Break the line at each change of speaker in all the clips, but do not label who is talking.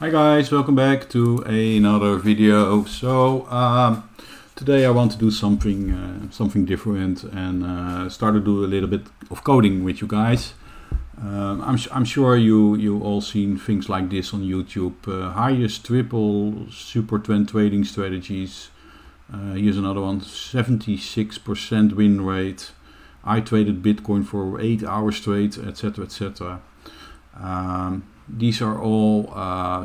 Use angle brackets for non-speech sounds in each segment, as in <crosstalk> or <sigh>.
Hi guys, welcome back to another video. So um, today I want to do something uh, something different and uh, start to do a little bit of coding with you guys. Um, I'm, I'm sure you you all seen things like this on YouTube. Uh, highest triple super trend trading strategies. Uh, here's another one: 76% win rate. I traded Bitcoin for eight hours straight, etc., etc. Um, these are all uh,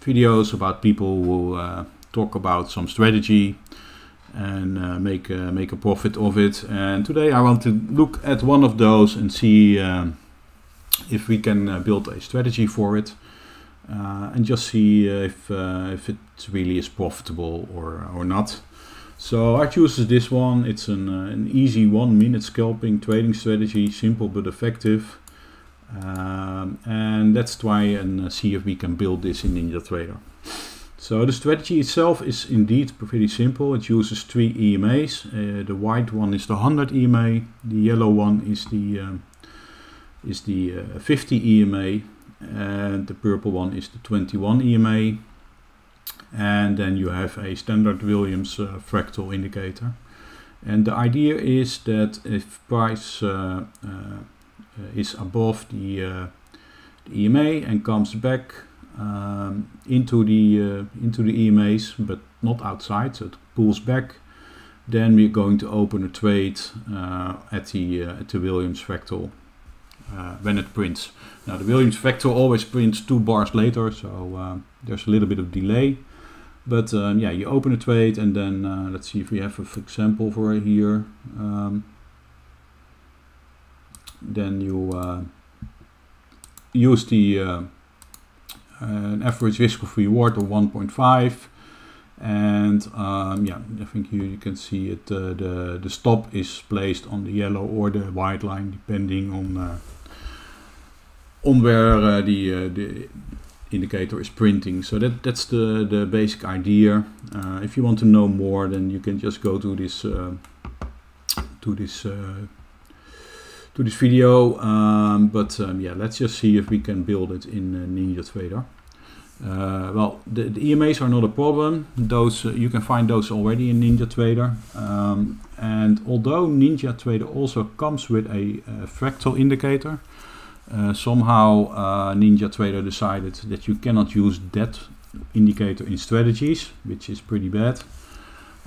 videos about people who uh, talk about some strategy and uh, make uh, make a profit of it. And today I want to look at one of those and see um, if we can uh, build a strategy for it. Uh, and just see if if it really is profitable or or not. So I choose this one. It's an, an easy one minute scalping trading strategy, simple but effective. Um, and let's try and see if we can build this in NinjaTrader. So the strategy itself is indeed pretty simple. It uses three EMAs. Uh, the white one is the 100 EMA, the yellow one is the um, is the uh, 50 EMA, and the purple one is the 21 EMA. And then you have a standard Williams uh, fractal indicator. And the idea is that if price uh, uh, is above the, uh, the, EMA and comes back um, into the uh, into the EMAs, but not outside, so it pulls back. Then we're going to open a trade at the at the Williams fractal when it prints. Now the Williams fractal always prints two bars later, so there's a little bit of delay. But um, yeah, you open a trade and then uh, let's see if we have an example for here. Um, then you uh, use the uh, an average risk of reward of 1.5 and um, yeah I think here you can see it uh, the the stop is placed on the yellow or the white line depending on uh, on where uh, the uh, the indicator is printing. So that that's the the basic idea. If you want to know more then you can just go to this to this to this video. Um, but um, yeah, let's just see if we can build it in uh, NinjaTrader. Uh, well, the, the, EMAs are not a problem. Those uh, you can find those already in NinjaTrader. Um, and although NinjaTrader also comes with a, a fractal indicator, uh, somehow uh, NinjaTrader decided that you cannot use that indicator in strategies, which is pretty bad.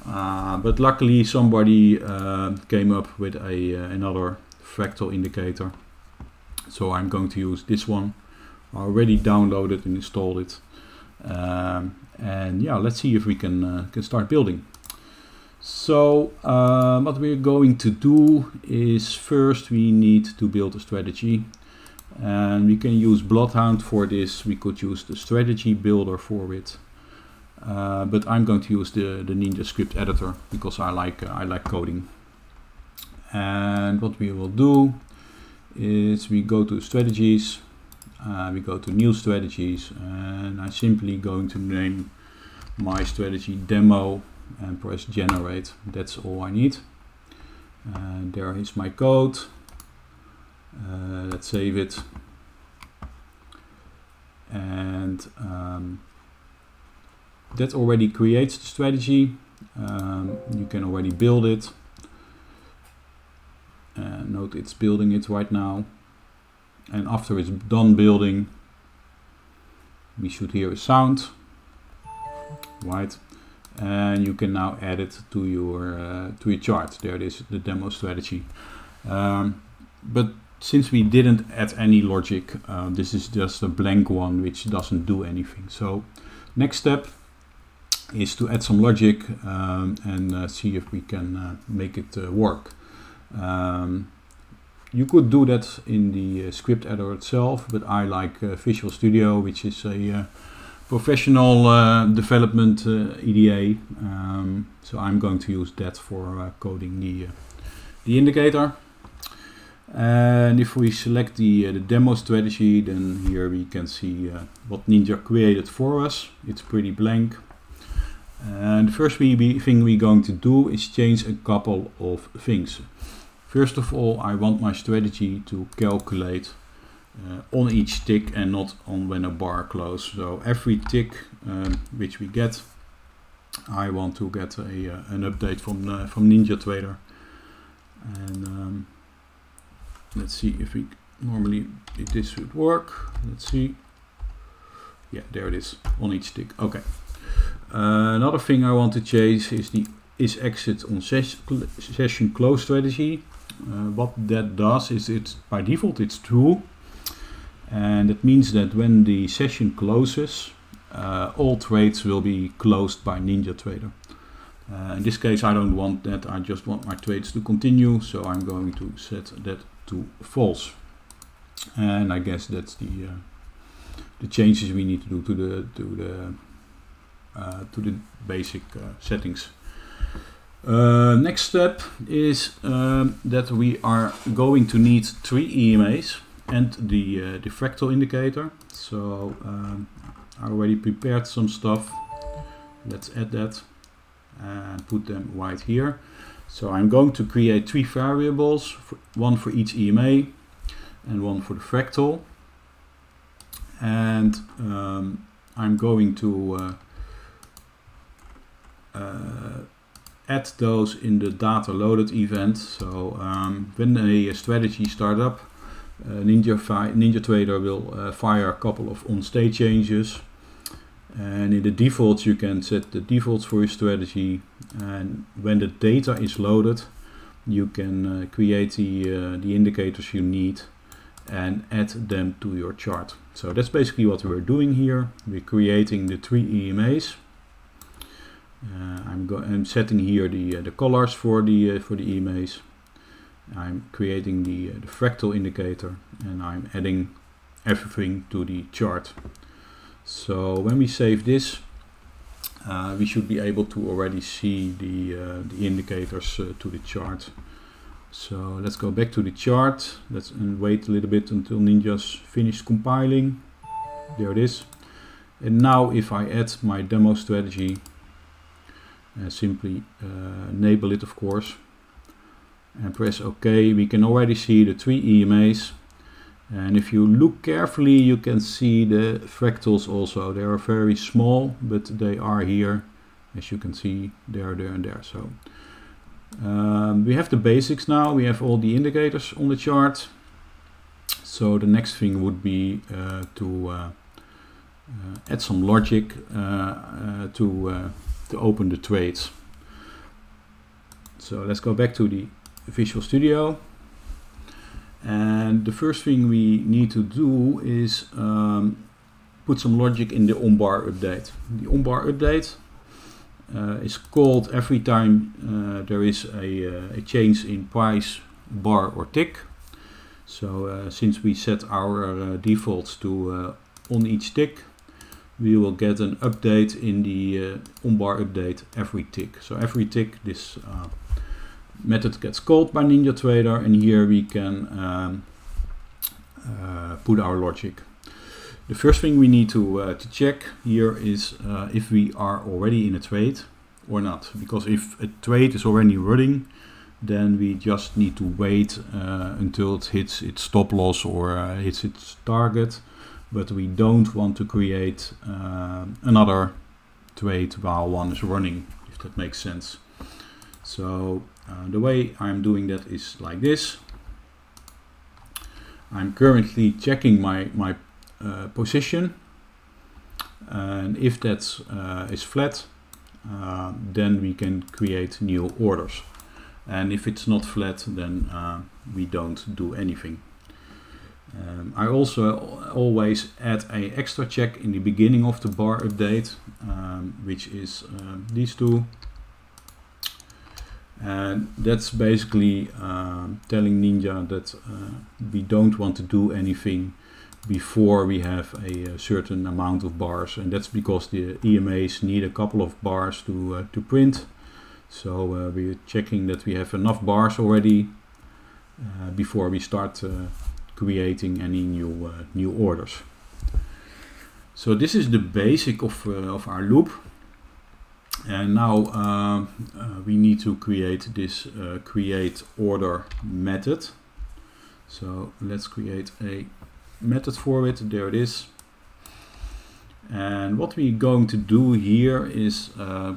Uh, but luckily somebody came up with a another fractal indicator. So I'm going to use this one. I already downloaded and installed it. Um, and yeah, let's see if we can, uh, can start building. So uh, what we're going to do is first we need to build a strategy. And we can use Bloodhound for this. We could use the strategy builder for it. Uh, but I'm going to use the, the Ninja script editor because I like, uh, I like coding. And what we will do is we go to strategies, uh, we go to new strategies, and I'm simply going to name my strategy demo and press generate. That's all I need. And there is my code. Uh, let's save it. And um, that already creates the strategy. Um, you can already build it. Uh, note it's building it right now. And after it's done building, we should hear a sound. Right. And you can now add it to your uh, to your chart. There it is, the demo strategy. Um, but since we didn't add any logic, uh, this is just a blank one which doesn't do anything. So next step is to add some logic um, and uh, see if we can uh, make it uh, work. Um, you could do that in the uh, script editor itself, but I like uh, Visual Studio, which is a uh, professional uh, development uh, EDA. Um, so I'm going to use that for uh, coding the, the indicator. And if we select the, the demo strategy, then here we can see what Ninja created for us. It's pretty blank. And the first thing we're going to do is change a couple of things. First of all, I want my strategy to calculate uh, on each tick and not on when a bar closes. So every tick um, which we get, I want to get a, uh, an update from uh, from NinjaTrader. And um, let's see if we normally this should work. Let's see. Yeah, there it is on each tick. Okay. Uh, another thing I want to change is the is exit on ses session close strategy. Uh, what that does is it's by default it's true and it means that when the session closes uh, all trades will be closed by NinjaTrader. Uh, in this case I don't want that, I just want my trades to continue so I'm going to set that to false and I guess that's the uh, the changes we need to do to the to the uh, to the basic uh, settings. Uh, next step is um, that we are going to need three EMAs and the, uh, the fractal indicator. So um, I already prepared some stuff. Let's add that and put them right here. So I'm going to create three variables, one for each EMA and one for the fractal. And um, I'm going to uh, uh, add those in the data loaded event. So um, when a strategy start up, uh, Ninja, NinjaTrader will uh, fire a couple of on-state changes. And in the defaults you can set the defaults for your strategy and when the data is loaded you can uh, create the, uh, the indicators you need and add them to your chart. So that's basically what we're doing here. We're creating the three EMAs I'm, I'm, setting here the, uh, the colors for the, uh, for the EMAs. I'm creating the, the fractal indicator and I'm adding everything to the chart. So when we save this, uh, we should be able to already see the, uh, the indicators uh, to the chart. So let's go back to the chart let's wait a little bit until Ninja's finished compiling. There it is. And now if I add my demo strategy uh, simply uh, enable it of course and press OK. We can already see the three EMAs and if you look carefully you can see the fractals also. They are very small but they are here as you can see there there and there. So um, we have the basics now. We have all the indicators on the chart. So the next thing would be uh, to uh, uh, add some logic uh, uh, to to open the trades. So let's go back to the Visual Studio. And the first thing we need to do is um, put some logic in the onbar update. The onbar update uh, is called every time uh, there is a, uh, a, change in price, bar or tick. So uh, since we set our uh, defaults to uh, on each tick, we will get an update in the uh, onbar update every tick. So every tick this uh, method gets called by NinjaTrader and here we can um, uh, put our logic. The first thing we need to, uh, to check here is uh, if we are already in a trade or not. Because if a trade is already running, then we just need to wait uh, until it hits its stop loss or hits its target but we don't want to create uh, another trade while one is running, if that makes sense. So uh, the way I'm doing that is like this. I'm currently checking my, my uh, position and if that uh, is flat uh, then we can create new orders and if it's not flat then uh, we don't do anything. Um, I also always add a extra check in the beginning of the bar update, um, which is um, these two. And that's basically um, telling Ninja that uh, we don't want to do anything before we have a, a, certain amount of bars. And that's because the EMAs need a couple of bars to, uh, to print. So uh, we're checking that we have enough bars already uh, before we start uh, creating any new uh, new orders. So this is the basic of, uh, of our loop. And now uh, we need to create this create order method. So let's create a method for it. There it is. And what we're going to do here is uh,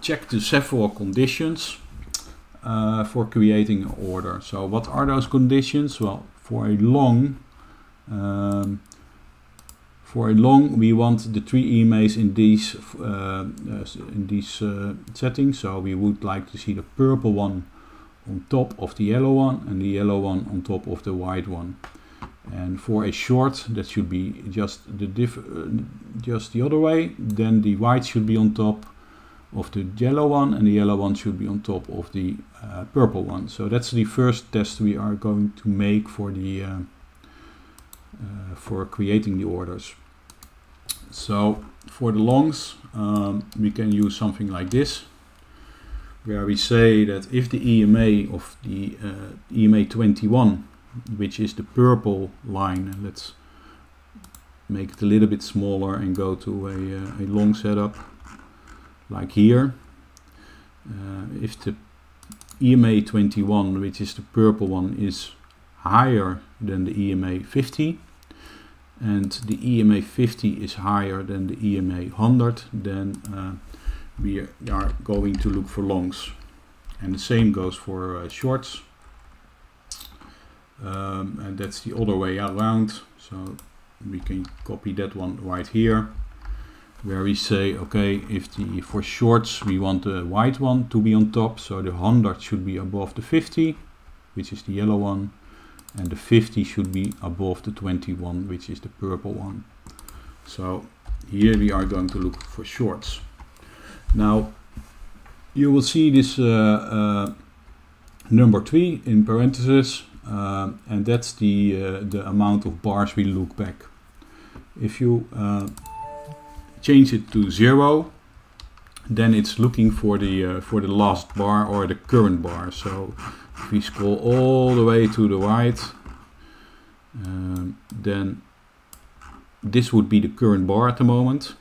check the several conditions uh, for creating an order. So what are those conditions? Well, for a long, um, for a long, we want the three EMAs in these uh, in these uh, settings. So we would like to see the purple one on top of the yellow one and the yellow one on top of the white one. And for a short, that should be just the diff uh, just the other way. Then the white should be on top of the yellow one and the yellow one should be on top of the uh, purple one. So that's the first test we are going to make for the uh, uh, for creating the orders. So for the longs um, we can use something like this where we say that if the EMA of the uh, EMA 21 which is the purple line let's make it a little bit smaller and go to a, uh, a long setup like here. Uh, if the EMA 21, which is the purple one, is higher than the EMA 50, and the EMA 50 is higher than the EMA 100, then uh, we are going to look for longs. And the same goes for uh, shorts. Um, and that's the other way around. So we can copy that one right here where we say, okay, if the for shorts we want the white one to be on top, so the 100 should be above the 50, which is the yellow one, and the 50 should be above the 21, which is the purple one. So here we are going to look for shorts. Now you will see this uh, uh, number 3 in parentheses, uh, and that's the, uh, the amount of bars we look back. If you uh, change it to zero, then it's looking for the uh, for the last bar or the current bar. So if we scroll all the way to the right, um, then this would be the current bar at the moment.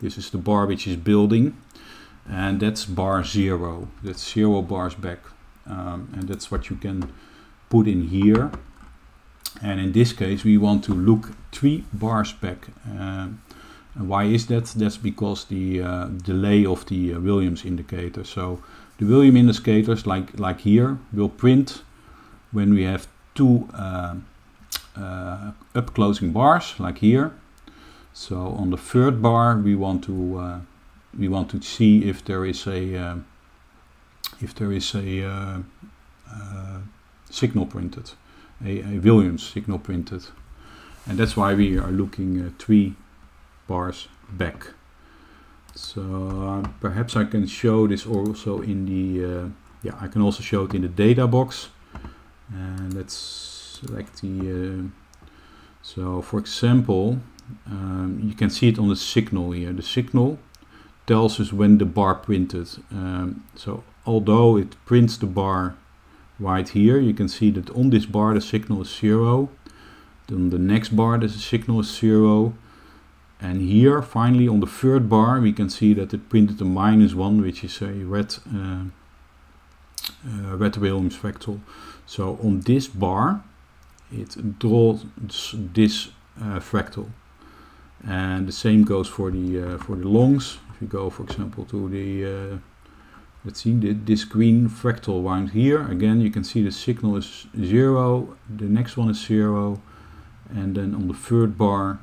This is the bar which is building, and that's bar zero. That's zero bars back, um, and that's what you can put in here. And in this case, we want to look three bars back. Um, and why is that? That's because the uh, delay of the uh, Williams indicator. So the Williams indicators, like like here, will print when we have two uh, uh, up closing bars, like here. So on the third bar, we want to uh, we want to see if there is a uh, if there is a signal printed, a, a, Williams signal printed, and that's why we are looking three bars back. So uh, perhaps I can show this also in the, uh, yeah, I can also show it in the data box. And let's select the, uh, so for example, um, you can see it on the signal here. The signal tells us when the bar printed. Um, so although it prints the bar right here, you can see that on this bar the signal is zero. Then the next bar the signal is zero. And here, finally, on the third bar, we can see that it printed a minus one, which is a red, uh, uh, red Williams fractal. So on this bar, it draws this uh, fractal. And the same goes for the uh, for the longs. If you go, for example, to the uh, let's see the, this green fractal around here, again you can see the signal is zero. The next one is zero, and then on the third bar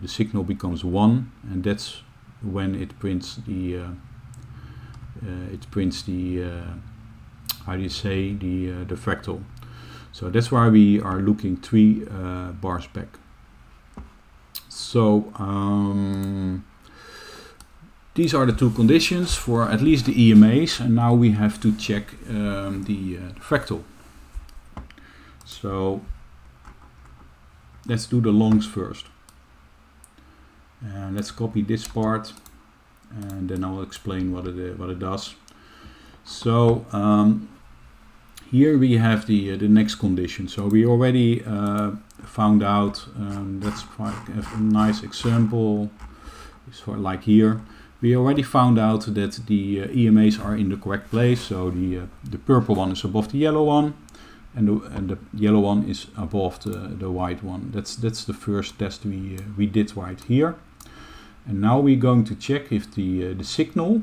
the signal becomes 1 and that's when it prints the uh, uh, it prints the uh, how do you say the uh, the fractal. So that's why we are looking three uh, bars back. So um, these are the two conditions for at least the EMAs and now we have to check um, the, uh, the fractal. So let's do the longs first and let's copy this part and then I'll explain what it what it does. So um, here we have the uh, the next condition. So we already uh, found out. Um, that's quite a nice example. For like here, we already found out that the uh, EMAs are in the correct place. So the uh, the purple one is above the yellow one, and the, and the yellow one is above the, the white one. That's that's the first test we uh, we did right here. And now we're going to check if the uh, the signal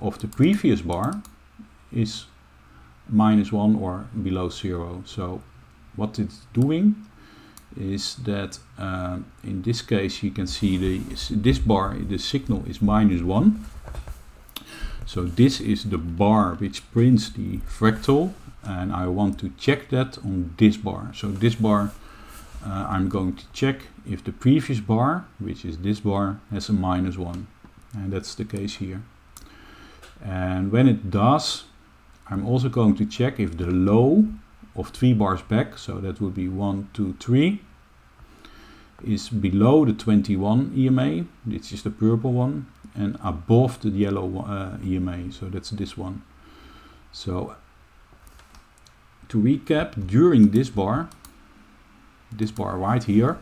of the previous bar is minus one or below zero. So what it's doing is that uh, in this case you can see the this bar the signal is minus one so this is the bar which prints the fractal and I want to check that on this bar. So this bar uh, I'm going to check if the previous bar, which is this bar, has a minus 1. And that's the case here. And when it does, I'm also going to check if the low of 3 bars back, so that would be 1, 2, 3, is below the 21 EMA, which is the purple one, and above the yellow uh, EMA, so that's this one. So to recap, during this bar, this bar right here,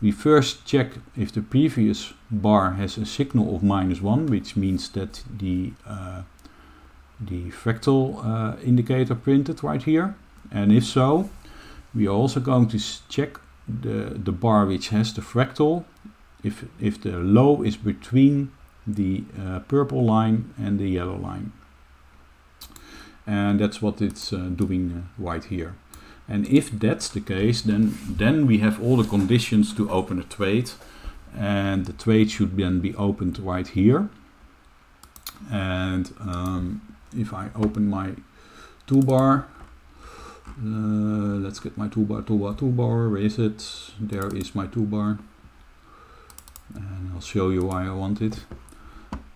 we first check if the previous bar has a signal of minus 1, which means that the, uh, the fractal uh, indicator printed right here. And if so, we are also going to check the, the bar which has the fractal, if, if the low is between the uh, purple line and the yellow line and that's what it's uh, doing uh, right here. And if that's the case, then, then we have all the conditions to open a trade. And the trade should then be opened right here. And um, if I open my toolbar, uh, let's get my toolbar, toolbar, toolbar, where is it? There is my toolbar. And I'll show you why I want it.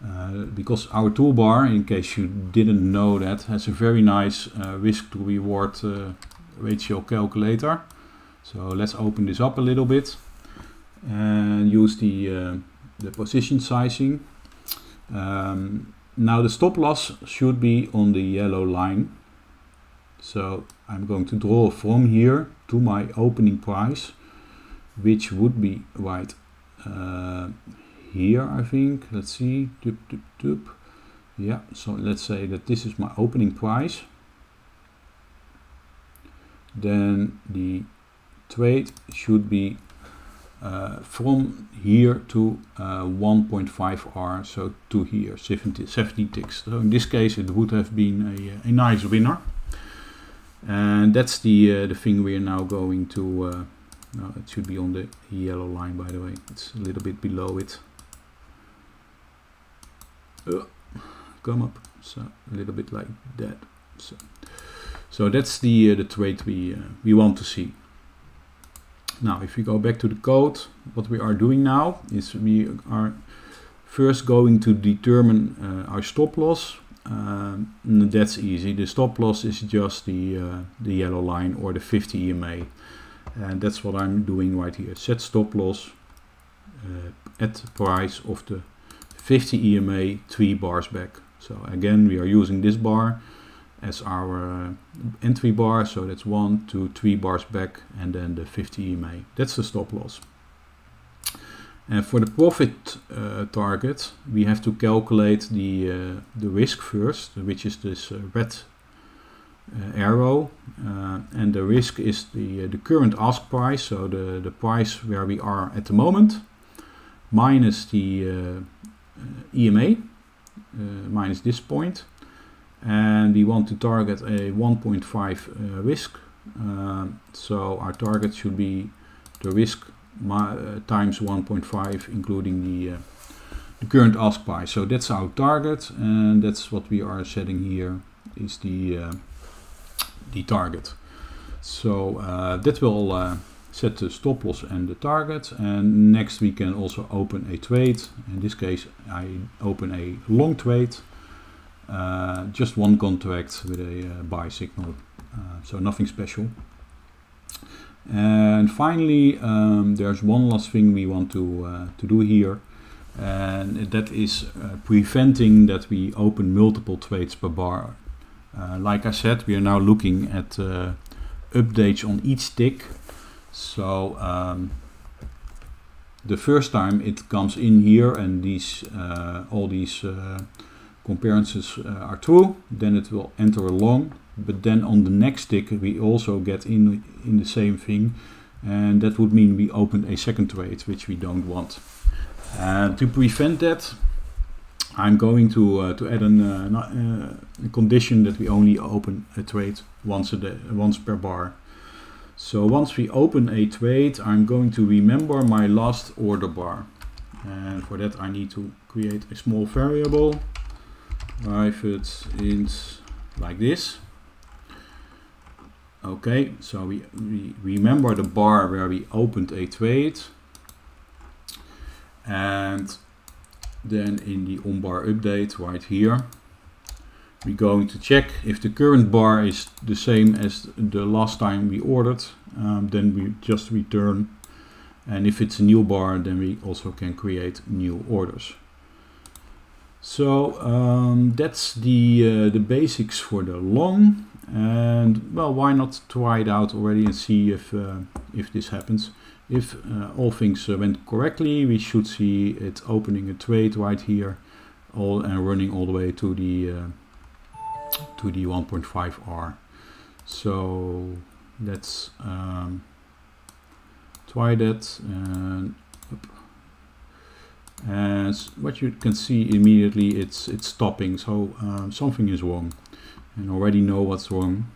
Uh, because our toolbar, in case you didn't know that, has a very nice uh, risk to reward uh, ratio calculator. So let's open this up a little bit and use the, uh, the position sizing. Um, now the stop loss should be on the yellow line. So I'm going to draw from here to my opening price, which would be right uh, here I think let's see doop, doop, doop. yeah so let's say that this is my opening price then the trade should be uh, from here to uh, 1.5 R so to here 70, 70 ticks. So in this case it would have been a, a nice winner. And that's the uh, the thing we are now going to uh, no, it should be on the yellow line by the way. It's a little bit below it. Uh, come up. So a little bit like that. So so that's the uh, the trade we uh, we want to see. Now if we go back to the code what we are doing now is we are first going to determine uh, our stop loss. Um, that's easy. The stop loss is just the uh, the yellow line or the 50 EMA and that's what I'm doing right here. Set stop loss uh, at the price of the 50 EMA, 3 bars back. So again, we are using this bar as our uh, entry bar. So that's 1, 2, 3 bars back and then the 50 EMA. That's the stop loss. And for the profit uh, target, we have to calculate the, uh, the risk first, which is this uh, red uh, arrow. Uh, and the risk is the, the current ask price, so the, the price where we are at the moment, minus the EMA minus this point and we want to target a 1.5 uh, risk. Um, so our target should be the risk uh, times 1.5 including the, uh, the current ask price so that's our target and that's what we are setting here is the uh, the target. So uh, that will set the stop loss and the target. And next we can also open a trade. In this case I open a long trade. uh, just one contract with a uh, buy signal uh, so nothing special. And finally um, there's one last thing we want to uh, to do here and that is uh, preventing that we open multiple trades per bar. Uh, like I said we are now looking at updates on each tick. So um, the first time it comes in here and these uh, all these uh, comparisons uh, are true, then it will enter a long. But then on the next tick, we also get in in the same thing, and that would mean we opened a second trade, which we don't want. And to prevent that, I'm going to uh, to add an, uh, uh, a condition that we only open a trade once a day, once per bar. So once we open a trade, I'm going to remember my last order bar. And for that I need to create a small variable, private int like this. Okay, so we, we remember the bar where we opened a trade. And then in the onBar update right here, we're going to check if the current bar is the same as the last time we ordered um, then we just return and if it's a new bar then we also can create new orders so um, that's the uh, the basics for the long. And well why not try it out already and see if uh, if this happens? If uh, all things uh, went correctly we should see it opening a trade right here all and running all the way to the uh, to the 1.5R. So let's um, try that and as what you can see immediately it's it's stopping. So um, something is wrong. And already know what's wrong.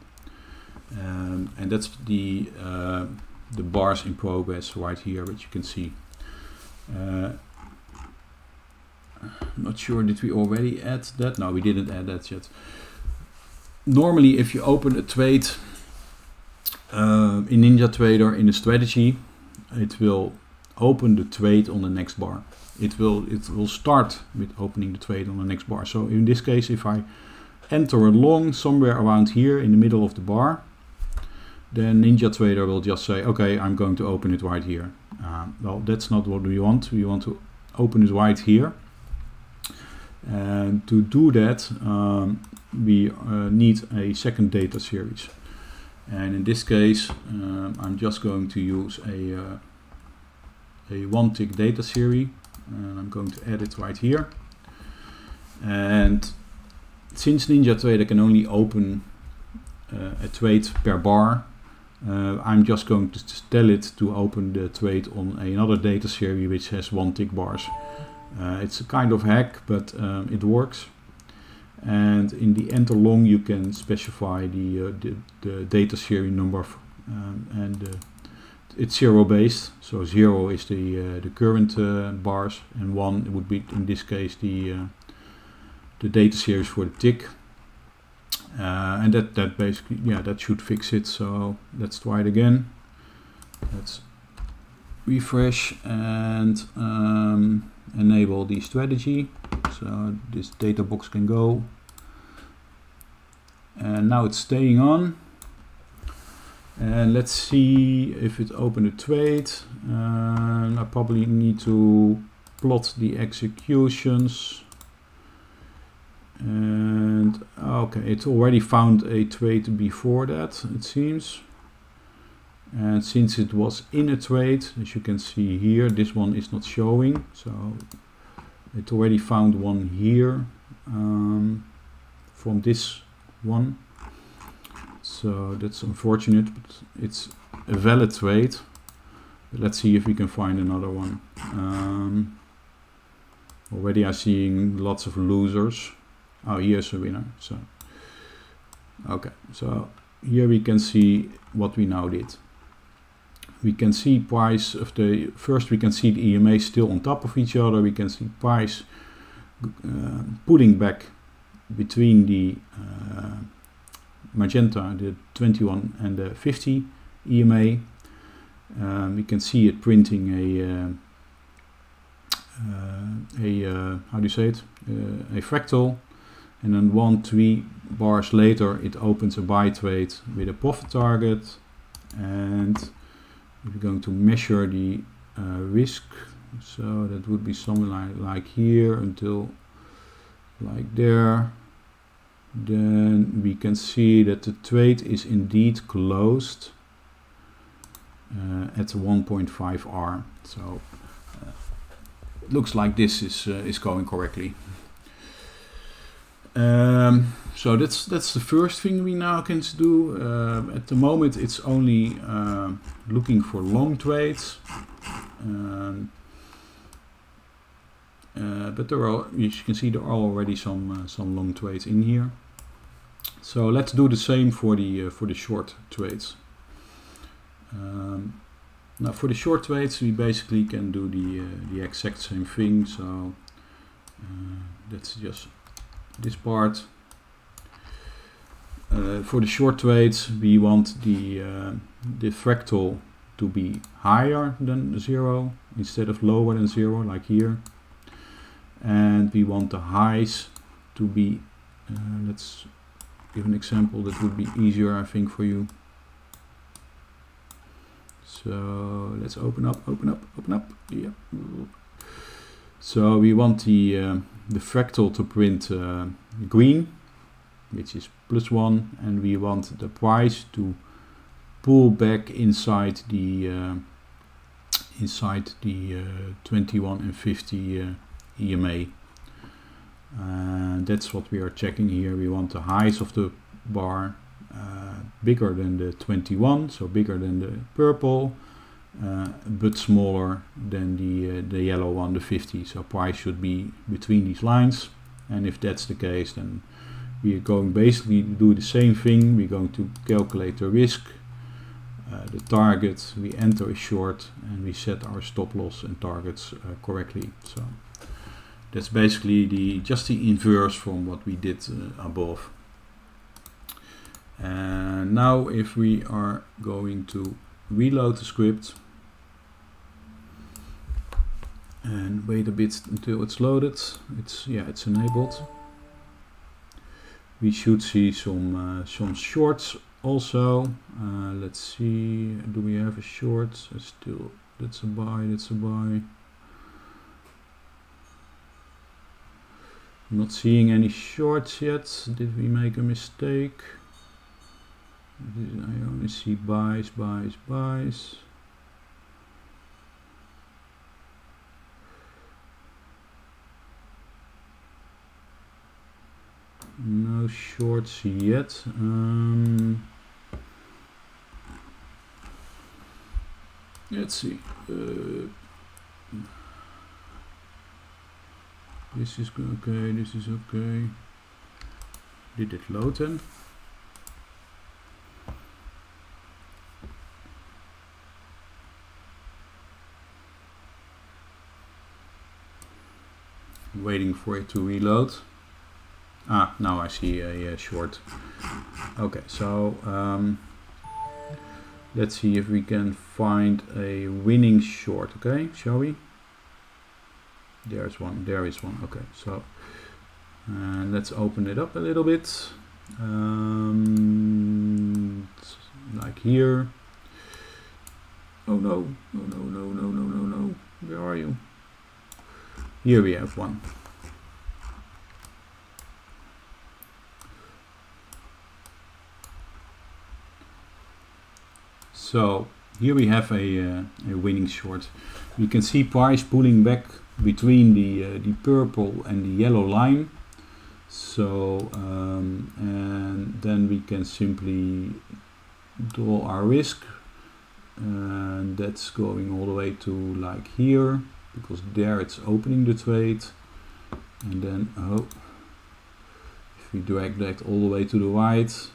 Um, and that's the uh, the bars in progress right here which you can see. Uh, not sure did we already add that? No we didn't add that yet. Normally if you open a trade uh, in NinjaTrader in the strategy, it will open the trade on the next bar. It will it will start with opening the trade on the next bar. So in this case, if I enter a long somewhere around here in the middle of the bar, then NinjaTrader will just say, okay, I'm going to open it right here. Uh, well, that's not what we want. We want to open it right here. And to do that, um, we uh, need a second data series. And in this case, um, I'm just going to use a, uh, a one tick data series. And I'm going to add it right here. And since NinjaTrader can only open uh, a trade per bar, uh, I'm just going to tell it to open the trade on another data series which has one tick bars. Uh, it's a kind of hack, but um, it works and in the enter long you can specify the, uh, the, the, data series number um, and uh, it's zero based so zero is the uh, the current uh, bars and one would be in this case the uh, the data series for the tick. Uh, and that that basically yeah that should fix it so let's try it again. Let's refresh and um, enable the strategy. So this data box can go. And now it's staying on and let's see if it opened a trade. And I probably need to plot the executions. And okay it already found a trade before that it seems. And since it was in a trade as you can see here this one is not showing. So it already found one here um, from this one so that's unfortunate but it's a valid trade let's see if we can find another one. Um, already I'm seeing lots of losers. Oh here's a winner so okay. So here we can see what we now did. We can see price of the first we can see the EMA still on top of each other. We can see price uh, putting back between the uh, magenta the 21 and the 50 EMA um, we can see it printing a uh, uh, a uh, how do you say it? Uh, a fractal. And then one three bars later it opens a buy trade with a profit target. And we're going to measure the risk so that would be something like, like here until like there then we can see that the trade is indeed closed uh, at 1.5R so uh, it looks like this is uh, is going correctly Um, so that's that's the first thing we now can do. Uh, at the moment, it's only uh, looking for long trades. Um, uh, but there are, as you can see, there are already some uh, some long trades in here. So let's do the same for the uh, for the short trades. Um, now for the short trades, we basically can do the uh, the exact same thing. So that's just this part. Uh, for the short trades, we want the, uh, the fractal to be higher than zero instead of lower than zero, like here. And we want the highs to be, uh, let's give an example that would be easier, I think, for you. So let's open up, open up, open up. Yeah. So we want the uh, the fractal to print uh, green, which is plus one, and we want the price to pull back inside the uh, inside the uh, 21 and 50 uh, EMA. And that's what we are checking here. We want the highs of the bar uh, bigger than the 21, so bigger than the purple, uh, but smaller than the, uh, the yellow one, the 50. So price should be between these lines. And if that's the case, then we are going basically to do the same thing. We're going to calculate the risk, uh, the target, we enter a short, and we set our stop loss and targets uh, correctly. So that's basically the just the inverse from what we did uh, above. And now if we are going to reload the script and wait a bit until it's loaded. It's yeah, it's enabled. We should see some uh, some shorts also. Uh, let's see, do we have a short? Still, that's a buy. That's a buy. Not seeing any shorts yet. Did we make a mistake? I only see buys, buys, buys. No shorts yet. Um, let's see. Uh, this is okay. This is okay. Did it load then? Waiting for it to reload. Ah, now I see a, a short. Okay, so um, let's see if we can find a winning short. Okay, shall we? There's one. There is one. Okay, so uh, let's open it up a little bit. Um, like here. Oh no! No! No! No! No! No! No! No! Where are you? Here we have one. So here we have a, uh, a winning short. You can see price pulling back between the, uh, the purple and the yellow line. So um, and then we can simply draw our risk and that's going all the way to like here because there it's opening the trade and then oh if we drag that all the way to the right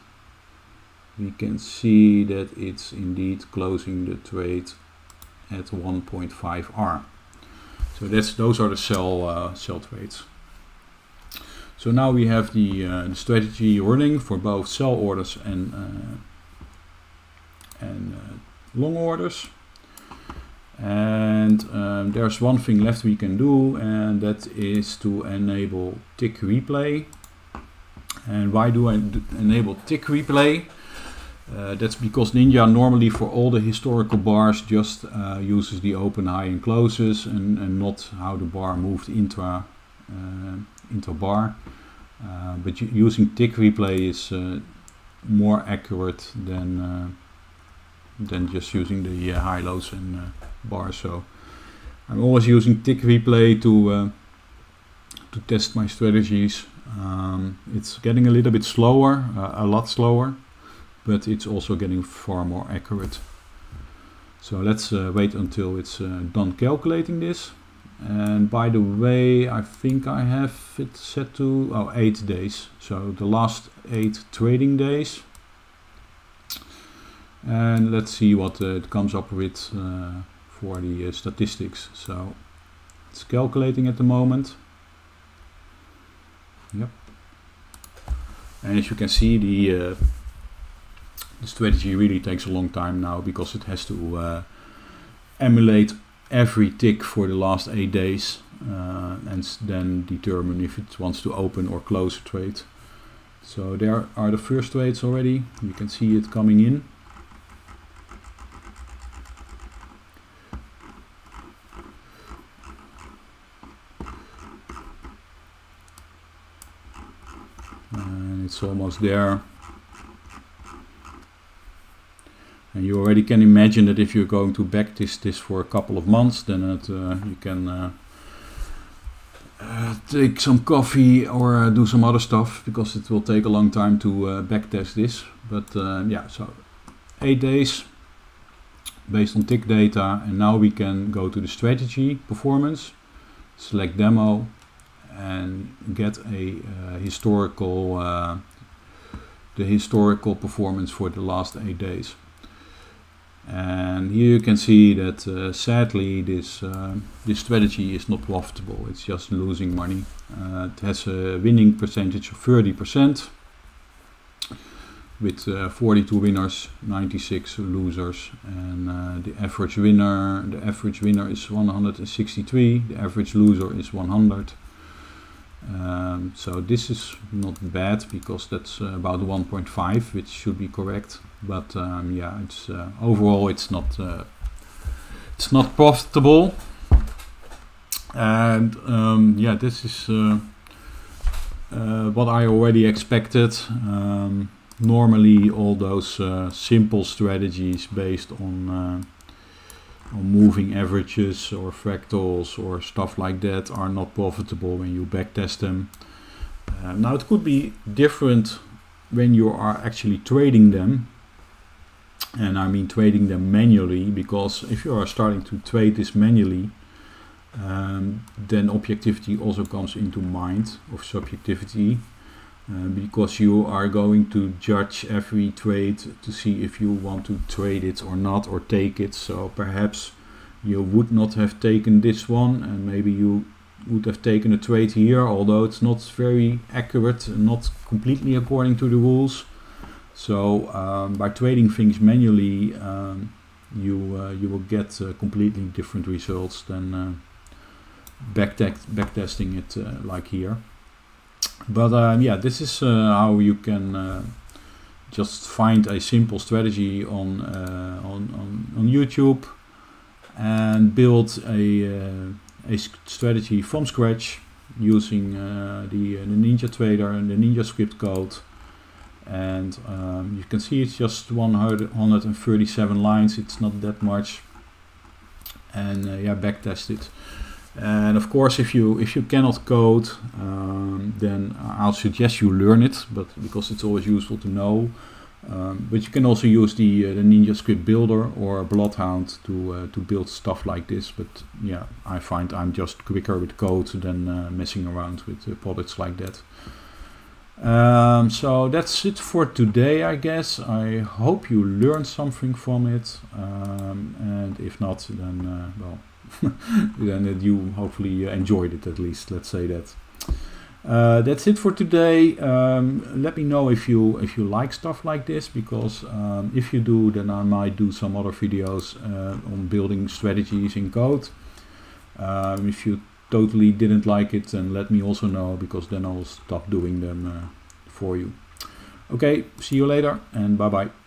we can see that it's indeed closing the trade at 1.5 R. So that's those are the sell uh, sell trades. So now we have the, uh, the strategy running for both sell orders and uh, and uh, long orders. And um, there's one thing left we can do, and that is to enable tick replay. And why do I enable tick replay? Uh, that's because Ninja normally for all the historical bars just uh, uses the open, high and closes and, and not how the bar moved intra, uh, intra bar. Uh, but using tick replay is uh, more accurate than uh, than just using the high lows and bars. So I'm always using tick replay to to test my strategies Um, it's getting a little bit slower, uh, a lot slower, but it's also getting far more accurate. So let's uh, wait until it's uh, done calculating this. And by the way, I think I have it set to oh, eight days. So the last eight trading days. And let's see what uh, it comes up with uh, for the uh, statistics. So it's calculating at the moment. Yep. And as you can see, the, uh, the strategy really takes a long time now because it has to uh, emulate every tick for the last eight days uh, and then determine if it wants to open or close a trade. So there are the first trades already. You can see it coming in. And it's almost there. And you already can imagine that if you're going to back this, this for a couple of months, then it, uh, you can uh, uh, take some coffee or uh, do some other stuff because it will take a long time to uh, backtest this. But uh, yeah, so eight days based on tick data, and now we can go to the strategy performance, select demo, and get a historical the historical performance for the last eight days and here you can see that uh, sadly this uh, this strategy is not profitable. It's just losing money. Uh, it has a winning percentage of 30% with uh, 42 winners 96 losers. And uh, the average winner the average winner is 163 the average loser is 100 um, so this is not bad because that's uh, about 1.5 which should be correct but um, yeah it's uh, overall it's not uh, it's not profitable. And um, yeah this is uh, uh, what I already expected. Um, normally all those simple strategies based on moving averages or fractals or stuff like that are not profitable when you backtest them. Uh, now it could be different when you are actually trading them and I mean trading them manually because if you are starting to trade this manually um, then objectivity also comes into mind of subjectivity uh, because you are going to judge every trade to see if you want to trade it or not or take it. So perhaps you would not have taken this one and maybe you would have taken a trade here although it's not very accurate not completely according to the rules so um, by trading things manually um, you uh, you will get uh, completely different results than uh, backtesting it uh, like here. But um, yeah, this is uh, how you can uh, just find a simple strategy on, on, on, on, YouTube and build a, a strategy from scratch using the, the NinjaTrader and the NinjaScript code and um, you can see it's just 137 lines it's not that much and uh, yeah backtest it and of course, if you if you cannot code, um, then I'll suggest you learn it, but because it's always useful to know. Um, but you can also use the, uh, the NinjaScript Builder or Bloodhound to uh, to build stuff like this. But yeah, I find I'm just quicker with code than uh, messing around with uh, products like that. Um, so that's it for today, I guess. I hope you learned something from it, um, and if not, then uh, well <laughs> then you hopefully enjoyed it at least. Let's say that. Uh, that's it for today. Um, let me know if you if you like stuff like this because um, if you do, then I might do some other videos uh, on building strategies in code. Um, if you totally didn't like it, then let me also know because then I'll stop doing them uh, for you. Okay, see you later and bye bye.